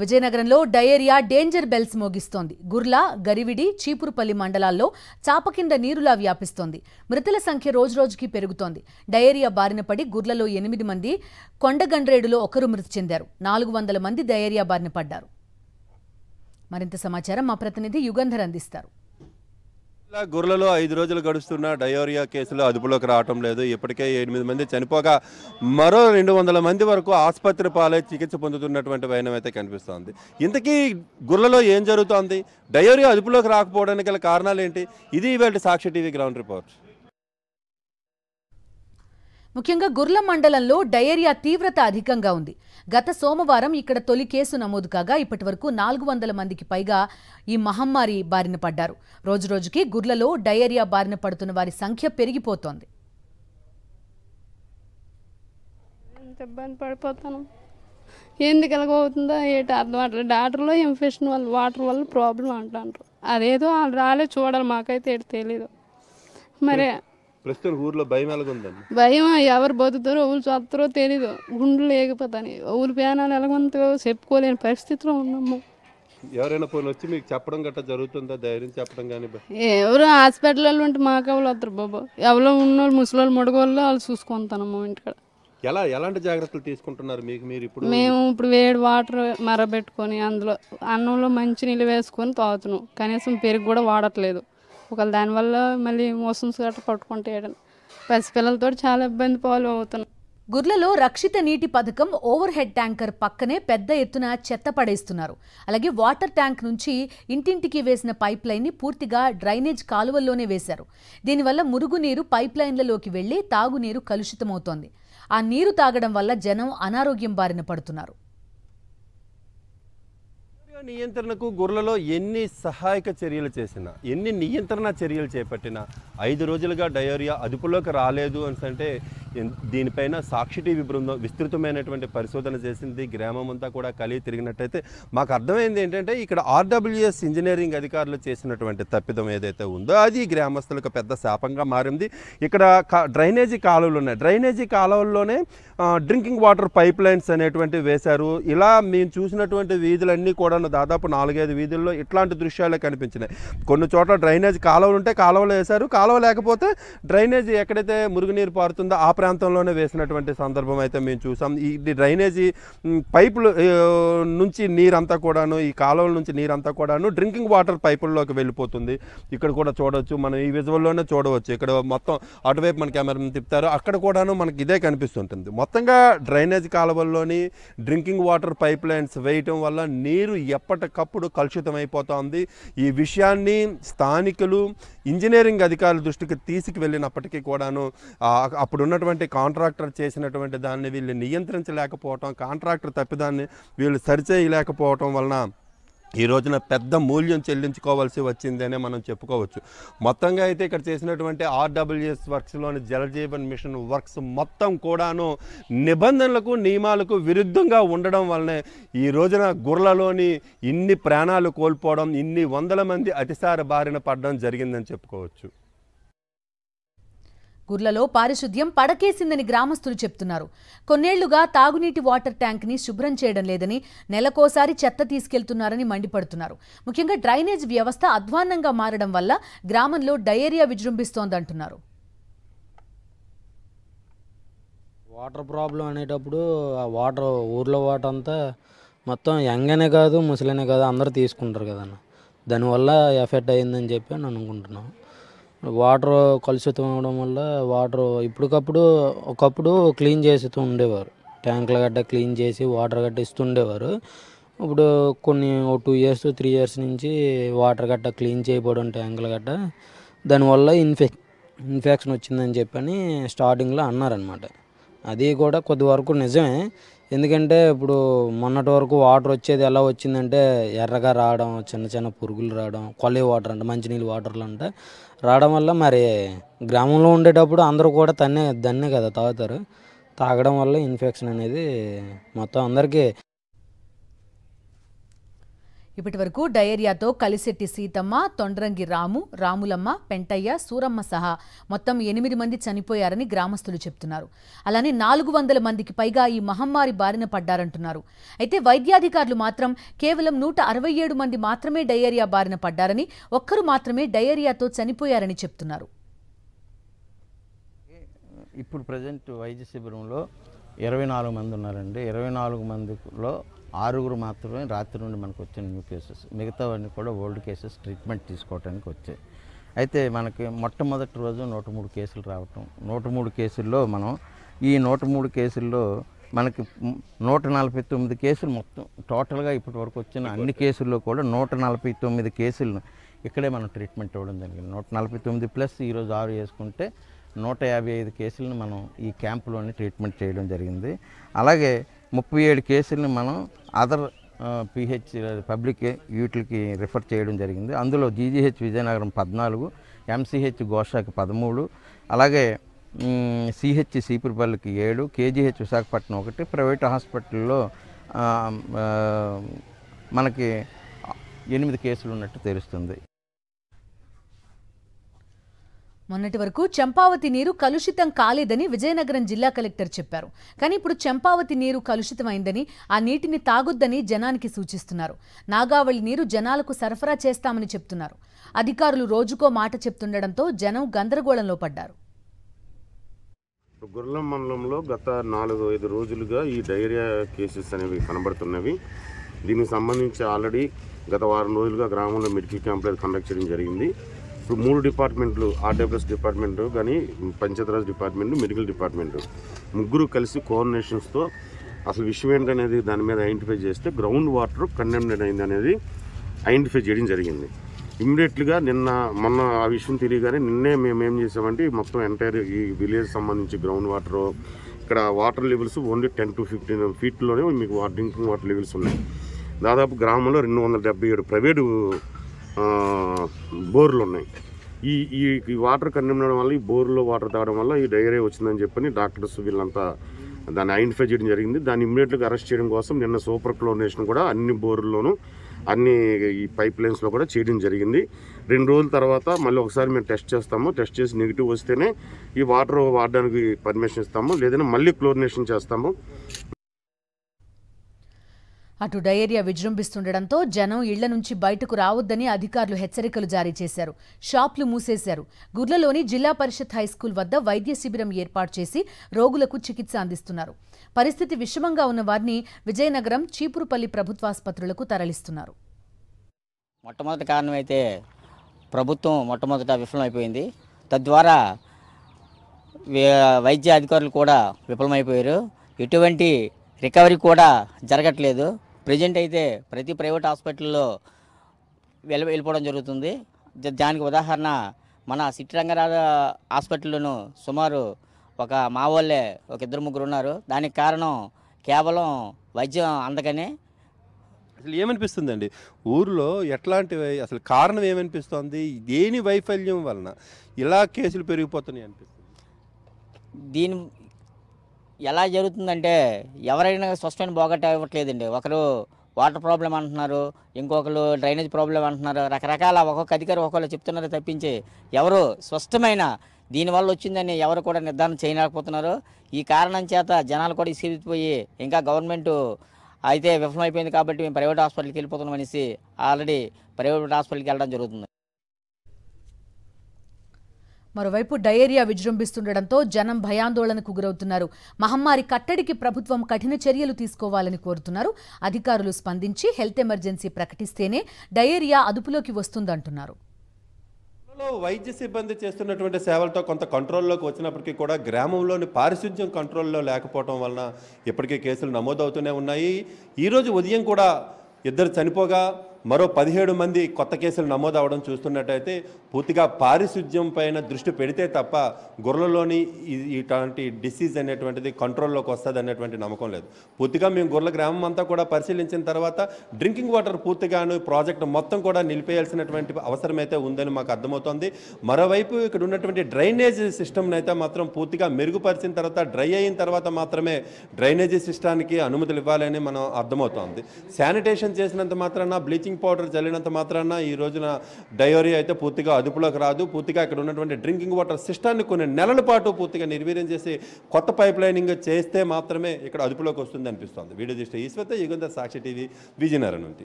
విజయనగరంలో diarrhoea danger bells మోగిస్తోంది. గుర్లా గరివిడి చీపురుపల్లి మండలాల్లో చాప కింద నీరులా వ్యాపిస్తోంది. మృతుల సంఖ్య రోజురోజుకి పెరుగుతోంది. డయేరియా బారిన పడి గుర్లలో ఎనిమిది మంది కొండగండ్రేడులో ఒకరు మృతి చెందారు. నాలుగు వందల మంది డయేరియా బారిన పడ్డారు. మరింత సమాచారం మా ప్రతినిధి యుగంధర్ అందిస్తారు. ఇలా గుర్లలో ఐదు రోజులు గడుస్తున్న డయోరియా కేసులు అదుపులోకి రావటం లేదు. ఇప్పటికే ఎనిమిది మంది చనిపోగా మరో రెండు వందల మంది వరకు ఆసుపత్రి పాలై చికిత్స పొందుతున్నటువంటి వైనం అయితే కనిపిస్తోంది. ఇంతకీ గుర్లలో ఏం జరుగుతోంది? డయోరియా అదుపులోకి రాకపోవడానికి గల కారణాలు ఏంటి? ఇది ఇవాళ సాక్షి టీవీ గ్రౌండ్ రిపోర్ట్. ముఖ్యంగా గుర్ల మండలంలో డయేరియా తీవ్రత అధికంగా ఉంది. గత సోమవారం ఇక్కడ తొలి కేసు నమోదు కాగా ఇప్పటివరకు నాలుగు వందల మందికి పైగా ఈ మహమ్మారి బారిన పడ్డారు. రోజురోజుకి గుర్లలో డయేరియా బారిన పడుతున్న వారి సంఖ్య పెరిగిపోతోంది. ఇబ్బంది పడిపోతాను? ఎందుకు ఎలాగ ఏంటి అర్థం డాక్టర్లో ఇన్ఫెక్షన్ వల్ల వాటర్ వల్ల ప్రాబ్లం అంటారు అదేదో వాళ్ళు రాలే చూడాలి మాకైతే ఏంటి తెలీదు. మరి ప్రస్తుతం ఊర్లో భయం ఎలాగుందండి? భయం ఎవరు బతుకుతారో ఎవరు చస్తారో తెలీదు. గుండెలు లేకపోతాని ఎవరు పేనాలు ఎలాగొంతో చెప్పుకోలేని పరిస్థితిలో ఉన్నాము ఎవరైనా పోయిన వచ్చి మీకు చెప్పడం గట్రా జరుగుతుందా? ధైర్యం చెప్పడం కానీ ఎవరు హాస్పిటల్లో ఉంటే మాకు ఎవరు వస్తారు బాబు. ఎవరో ఉన్నోళ్ళు ముసలోళ్ళు ముడగోళ్ళు వాళ్ళు చూసుకుంటానమ్మ ఇంటికాడ ఎలా ఎలాంటి జాగ్రత్తలు తీసుకుంటున్నారు మీకు మీరు ఇప్పుడు? మేము ఇప్పుడు వేడి వాటర్ మరబెట్టుకొని అందులో అన్నంలో మంచి నీళ్ళు వేసుకొని తాగుతున్నాం. కనీసం పెరుగు కూడా వాడట్లేదు. ఒకవేళ దానివల్ల మళ్ళీ మోషన్స్ గట్రా పట్టుకుంటే పసిపిల్లలతో చాలా ఇబ్బంది పాలు అవుతున్నాం. గుర్లలో రక్షిత నీటి పథకం ఓవర్ హెడ్ ట్యాంకర్ పక్కనే పెద్ద ఎత్తున చెత్త పడేస్తున్నారు. అలాగే వాటర్ ట్యాంక్ నుంచి ఇంటింటికి వేసిన పైప్ లైన్ని పూర్తిగా డ్రైనేజ్ కాలువల్లోనే వేశారు. దీనివల్ల మురుగునీరు పైప్ లైన్లలోకి వెళ్ళి తాగునీరు కలుషితమవుతోంది. ఆ నీరు తాగడం వల్ల జనం అనారోగ్యం బారిన పడుతున్నారు. నియంత్రణకు గొర్రెలలో ఎన్ని సహాయక చర్యలు చేసినా ఎన్ని నియంత్రణ చర్యలు చేపట్టినా ఐదు రోజులుగా డయోరియా అదుపులోకి రాలేదు అని అంటే దీనిపైన సాక్షి టీవీ బృందం విస్తృతమైనటువంటి పరిశోధన చేసింది. గ్రామం అంతా కూడా కలిగి తిరిగినట్టయితే మాకు అర్థమైంది ఏంటంటే ఇక్కడ ఆర్డబ్ల్యూఎస్ ఇంజనీరింగ్ అధికారులు చేసినటువంటి తప్పిదం ఏదైతే ఉందో అది గ్రామస్తులకు పెద్ద శాపంగా మారింది. ఇక్కడ డ్రైనేజీ కాలువలు ఉన్నాయి. డ్రైనేజీ కాలువల్లోనే డ్రింకింగ్ వాటర్ పైప్ లైన్స్ అనేటువంటివి వేశారు. ఇలా మేము చూసినటువంటి వీధులన్నీ కూడా దాదాపు నాలుగైదు వీధుల్లో ఇట్లాంటి దృశ్యాలే కనిపించినాయి. కొన్ని చోట్ల డ్రైనేజ్ కాలువలు ఉంటే కాలువలు వేశారు. కాలువ లేకపోతే డ్రైనేజ్ ఎక్కడైతే మురుగునీరు పారుతుందో ఆ ప్రాంతంలోనే వేసినటువంటి సందర్భం అయితే మేము చూసాం. ఈ డ్రైనేజీ పైపులు నుంచి నీరంతా కూడాను ఈ కాలువల నుంచి నీరంతా కూడాను డ్రింకింగ్ వాటర్ పైపుల్లోకి వెళ్ళిపోతుంది. ఇక్కడ కూడా చూడవచ్చు మనం ఈ విజువల్లోనే చూడవచ్చు. ఇక్కడ మొత్తం అటువైపు మన కెమెరా తిప్పుతారు. అక్కడ కూడాను మనకి ఇదే కనిపిస్తుంటుంది. మొత్తంగా డ్రైనేజ్ కాలువల్లోని డ్రింకింగ్ వాటర్ పైప్ లైన్స్ వేయటం వల్ల నీరు ఎప్పటికప్పుడు కలుషితమైపోతోంది. ఈ విషయాన్ని స్థానికులు ఇంజనీరింగ్ అధికారుల దృష్టికి తీసుకువెళ్ళినప్పటికీ కూడాను అప్పుడు ఉన్నటువంటి కాంట్రాక్టర్ చేసినటువంటి దాన్ని వీళ్ళు నియంత్రించలేకపోవటం కాంట్రాక్టర్ తప్పిదాన్ని వీళ్ళు సరిచేయలేకపోవటం వలన ఈ రోజున పెద్ద మూల్యం చెల్లించుకోవాల్సి వచ్చిందనే మనం చెప్పుకోవచ్చు. మొత్తంగా అయితే ఇక్కడ చేసినటువంటి ఆర్డబ్ల్యూఎస్ వర్క్స్లోని జలజీవన్ మిషన్ వర్క్స్ మొత్తం కూడాను నిబంధనలకు నియమాలకు విరుద్ధంగా ఉండడం వల్లనే ఈ రోజున గుర్లలోని ఇన్ని ప్రాణాలు కోల్పోవడం ఇన్ని వందల మంది అతిసార బారిన పడడం జరిగిందని చెప్పుకోవచ్చు. ఊర్లలో పారిశుద్ధ్యం పడకేసిందని గ్రామస్తులు చెప్తున్నారు. కొన్నేళ్ళుగా తాగునీటి వాటర్ ట్యాంక్ని శుభ్రం చేయడం లేదని నెలకోసారి చెత్త తీసుకెళ్తున్నారని మండిపడుతున్నారు. ముఖ్యంగా డ్రైనేజ్ వ్యవస్థ అధ్వాన్నంగా మారడం వల్ల గ్రామంలో డయేరియా విజృంభిస్తోందంటున్నారు. వాటర్ ప్రాబ్లం అనేటప్పుడు ఆ వాటర్ ఊర్లో వాటర్ అంతా మొత్తం యంగనే కాదు ముసలినే కాదు అందరూ తీసుకుంటారు కదన్న. దానివల్ల ఎఫెక్ట్ అయిందని చెప్పి నేను అనుకుంటున్నాను వాటర్ కలుషితం అవడం వల్ల వాటర్ ఇప్పటికప్పుడు ఒకప్పుడు క్లీన్ చేస్తూ ఉండేవారు. ట్యాంకుల గడ్డ క్లీన్ చేసి వాటర్ గట్ట ఇస్తుండేవారు. ఇప్పుడు కొన్ని ఓ టూ ఇయర్స్ త్రీ ఇయర్స్ నుంచి వాటర్ గట్ట క్లీన్ చేయబడి ట్యాంకుల గట్ట దానివల్ల ఇన్ఫెక్ ఇన్ఫెక్షన్ వచ్చిందని చెప్పని స్టార్టింగ్లో అన్నారనమాట అది కూడా కొద్ది వరకు నిజమే. ఎందుకంటే ఇప్పుడు మొన్నటి వరకు వాటర్ వచ్చేది ఎలా వచ్చిందంటే ఎర్రగా రావడం చిన్న చిన్న పురుగులు రావడం కొలే వాటర్ అంట మంచినీళ్ళు వాటర్లు అంట. రావడం వల్ల మరి గ్రామంలో ఉండేటప్పుడు అందరూ కూడా తన్నే దన్నే కదా తాగుతారు. తాగడం వల్ల ఇన్ఫెక్షన్ అనేది మొత్తం అందరికీ ఇప్పటి వరకు డయేరియాతో కలిసెట్టి సీతమ్మ తొండ్రంగి రాము రాములమ్మ పెంటయ్య సూరమ్మ సహా మొత్తం ఎనిమిది మంది చనిపోయారని గ్రామస్తులు చెప్తున్నారు. అలానే నాలుగు వందల మందికి పైగా ఈ మహమ్మారి బారిన పడ్డారంటున్నారు. అయితే వైద్యాధికారులు మాత్రం కేవలం నూట అరవై ఏడు మంది మాత్రమే డయేరియా బారిన పడ్డారని ఒక్కరు మాత్రమే డయేరియాతో చనిపోయారని చెప్తున్నారు. ఇప్పుడు ప్రజెంట్ వైద్య శిబిరంలో ఇరవై నాలుగు మంది ఉన్నారండి. ఇరవై నాలుగు మందిలో ఆరుగురు మాత్రమే రాత్రి నుండి మనకు వచ్చిన న్యూ కేసెస్. మిగతావన్నీ కూడా ఓల్డ్ కేసెస్ ట్రీట్మెంట్ తీసుకోవడానికి వచ్చాయి. అయితే మనకి మొట్టమొదటి రోజు నూట మూడు కేసులు రావటం. నూట మూడు కేసుల్లో మనం ఈ నూట మూడు కేసుల్లో మనకి నూట నలభై తొమ్మిది కేసులు మొత్తం టోటల్గా ఇప్పటి వరకు వచ్చిన అన్ని కేసుల్లో కూడా నూట నలభై తొమ్మిది కేసులను ఇక్కడే మనం ట్రీట్మెంట్ ఇవ్వడం జరిగింది. నూట నలభై తొమ్మిది ప్లస్ ఈరోజు ఆరు వేసుకుంటే నూట యాభై ఐదు కేసులను మనం ఈ క్యాంపులోనే ట్రీట్మెంట్ చేయడం జరిగింది. అలాగే ముప్పై ఏడు కేసులను మనం అదర్ పిహెచ్ పబ్లిక్ యూట్లకి రిఫర్ చేయడం జరిగింది. అందులో జీజీహెచ్ విజయనగరం పద్నాలుగు ఎంసీహెచ్ గోషాకి పదమూడు అలాగే సిహెచ్ సీపురిపల్లికి ఏడు కేజీహెచ్ విశాఖపట్నం ఒకటి ప్రైవేట్ హాస్పిటల్లో మనకి ఎనిమిది కేసులు ఉన్నట్టు తెలుస్తుంది. మొన్నటి వరకు చంపావతి నీరు కలుషితం కాలేదని విజయనగరం జిల్లా కలెక్టర్ చెప్పారు. కానీ ఇప్పుడు చంపావతి నీరు కలుషితమైందని ఆ నీటిని తాగొద్దని జనానికి సూచిస్తున్నారు. నాగావళి నీరు జనాలకు సరఫరా చేస్తామని చెప్తున్నారు. అధికారులు రోజుకో మాట చెప్తుండడంతో జనం గందరగోళంలో పడ్డారు. గుర్లం మండలంలో గత నాలుగు ఐదు రోజులుగా ఈ డైరియా కేసెస్ అనేవి కనబడుతున్నవి. దీనికి సంబంధించి ఆల్రెడీ గత వారం రోజులుగా గ్రామంలో మెడికల్ క్యాంపులు కండక్ట్ చేయడం జరిగింది. ఇప్పుడు మూడు డిపార్ట్మెంట్లు ఆర్డబ్ల్యూఎస్ డిపార్ట్మెంట్ కానీ పంచాయతీరాజ్ డిపార్ట్మెంట్ మెడికల్ డిపార్ట్మెంట్. ముగ్గురు కలిసి కోఆర్డినేషన్స్తో అసలు విషయం ఏంటనేది దాని మీద ఐడెంటిఫై చేస్తే గ్రౌండ్ వాటర్ కండెమ్నెడ్ అయింది అనేది ఐడెంటిఫై చేయడం జరిగింది. ఇమ్మీడియట్గా నిన్న మొన్న ఆ విషయం తెలియగానే నిన్నే మేము ఏం చేసామంటే మొత్తం ఎంటైర్ ఈ విలేజ్ సంబంధించి గ్రౌండ్ వాటర్ ఇక్కడ water levels only ten to fifteen ఫీట్లోనే మీకు వాటర్ డ్రింకింగ్ వాటర్ లెవెల్స్ ఉన్నాయి. దాదాపు గ్రామంలో రెండు వందల డెబ్బై ఏడు ప్రైవేటు బోర్లు ఉన్నాయి. ఈ ఈ ఈ వాటర్ కండెమ్నడం వల్ల ఈ బోర్లో వాటర్ తాగడం వల్ల ఈ డైరియా వచ్చిందని చెప్పని డాక్టర్స్ వీళ్ళంతా దాన్ని ఐడెంటిఫై చేయడం జరిగింది. దాన్ని ఇమ్మీడియట్గా అరెస్ట్ చేయడం కోసం నిన్న సూపర్ క్లోనేషన్ కూడా అన్ని బోర్ల్లోనూ అన్ని ఈ పైప్ లైన్స్లో కూడా చేయడం జరిగింది. రెండు రోజుల తర్వాత మళ్ళీ ఒకసారి మేము టెస్ట్ చేస్తాము. టెస్ట్ చేసి నెగిటివ్ వస్తేనే ఈ వాటర్ వాడడానికి పర్మిషన్ ఇస్తాము. లేదంటే మళ్ళీ క్లోరినేషన్ చేస్తాము. అటు డయేరియా విజృంభిస్తుండటంతో జనం ఇళ్ళ నుంచి బయటకు రావద్దని అధికారులు హెచ్చరికలు జారీ చేశారు. షాపులు మూసేశారు. గుర్లలోని జిల్లా పరిషత్ హైస్కూల్ వద్ద వైద్య శిబిరం ఏర్పాటు చేసి రోగులకు చికిత్స అందిస్తున్నారు. పరిస్థితి విషమంగా ఉన్న వారిని విజయనగరం చీపురుపల్లి ప్రభుత్వాసుపత్రులకు తరలిస్తున్నారు. మొట్టమొదటి కారణం అయితే ప్రభుత్వం మొట్టమొదట విఫలమైపోయింది. తద్వారా వైద్య అధికారులు కూడా విఫలమైపోయారు. ఎటువంటి రికవరీ కూడా జరగట్లేదు. ప్రజెంట్ అయితే ప్రతి ప్రైవేట్ హాస్పిటల్లో వెళ్ళ వెళ్ళిపోవడం జరుగుతుంది. దానికి ఉదాహరణ మన సిట్టి రంగరాజ హాస్పిటల్లోనూ సుమారు ఒక మా వాళ్ళే ఒక ఇద్దరు ముగ్గురు ఉన్నారు. దానికి కారణం కేవలం వైద్యం అందకనే. అసలు ఏమనిపిస్తుందండి? ఊర్లో ఎట్లాంటి అసలు కారణం ఏమనిపిస్తోంది? దేని వైఫల్యం వలన ఇలా కేసులు పెరిగిపోతున్నాయి అనిపిస్తుంది? దీని ఎలా జరుగుతుందంటే ఎవరైనా స్పష్టమైన బోగట్ట ఇవ్వట్లేదండి ఒకరు వాటర్ ప్రాబ్లం అంటున్నారు ఇంకొకరు డ్రైనేజ్ ప్రాబ్లం అంటున్నారు రకరకాల ఒక్కొక్క అధికారి ఒక్కొక్కరు చెప్తున్నారు తప్పించి ఎవరు స్పష్టమైన దీనివల్ల వచ్చిందని ఎవరు కూడా నిర్ధారణ చేయలేకపోతున్నారు. ఈ కారణం చేత జనాలు కూడా ఇసిరిపోయి ఇంకా గవర్నమెంట్ అయితే విఫలమైపోయింది కాబట్టి మేము ప్రైవేట్ హాస్పిటల్కి వెళ్ళిపోతున్నాం అనేసి ఆల్రెడీ ప్రైవేట్ హాస్పిటల్కి వెళ్ళడం జరుగుతుంది. మరోవైపు డయేరియా విజృంభిస్తుండటంతో జనం భయాందోళనకు గురవుతున్నారు. మహమ్మారి కట్టడికి ప్రభుత్వం కఠిన చర్యలు తీసుకోవాలని కోరుతున్నారు. అధికారులు స్పందించి హెల్త్ ఎమర్జెన్సీ ప్రకటిస్తేనే డయేరియా అదుపులోకి వస్తుందంటున్నారు. వైద్య సిబ్బంది చేస్తున్నటువంటి సేవలతో కొంత కంట్రోల్లోకి వచ్చినప్పటికీ కూడా గ్రామంలోని పారిశుధ్యం కంట్రోల్లో లేకపోవడం వలన ఇప్పటికీ కేసులు నమోదవుతూనే ఉన్నాయి. ఈరోజు ఉదయం కూడా ఇద్దరు చనిపోగా మరో పదిహేడు మంది కొత్త కేసులు నమోదు అవడం చూస్తున్నట్టయితే పూర్తిగా పారిశుధ్యం పైన దృష్టి పెడితే తప్ప గొర్రెలోని ఇటువంటి డిసీజ్ అనేటువంటిది కంట్రోల్లోకి వస్తుంది అనేటువంటి నమ్మకం లేదు. పూర్తిగా మేము గొర్రెల గ్రామం అంతా కూడా పరిశీలించిన తర్వాత డ్రింకింగ్ వాటర్ పూర్తిగాను ప్రాజెక్ట్ మొత్తం కూడా నిలిపేయాల్సినటువంటి అవసరం అయితే ఉందని మాకు అర్థమవుతోంది. మరోవైపు ఇక్కడ ఉన్నటువంటి డ్రైనేజ్ సిస్టమ్ని అయితే మాత్రం పూర్తిగా మెరుగుపరిచిన తర్వాత డ్రై అయిన తర్వాత మాత్రమే డ్రైనేజీ సిస్టానికి అనుమతులు ఇవ్వాలని మనం అర్థమవుతోంది. శానిటేషన్ చేసినంత మాత్రాన బ్లీచింగ్ బ్లీచింగ్ పౌడర్ చల్లినంత మాత్రాన ఈ రోజున డయోరియా అయితే పూర్తిగా అదుపులోకి రాదు. పూర్తిగా ఇక్కడ ఉన్నటువంటి డ్రింకింగ్ వాటర్ సిస్టాన్ని కొన్ని నెలల పాటు పూర్తిగా నిర్వీర్యం చేసి కొత్త పైప్ లైనింగ్ చేస్తే మాత్రమే ఇక్కడ అదుపులోకి వస్తుంది అనిపిస్తోంది వీడియో దృష్టి ఈశ్వత యుగంధ సాక్షి టీవీ విజయనగరం నుండి.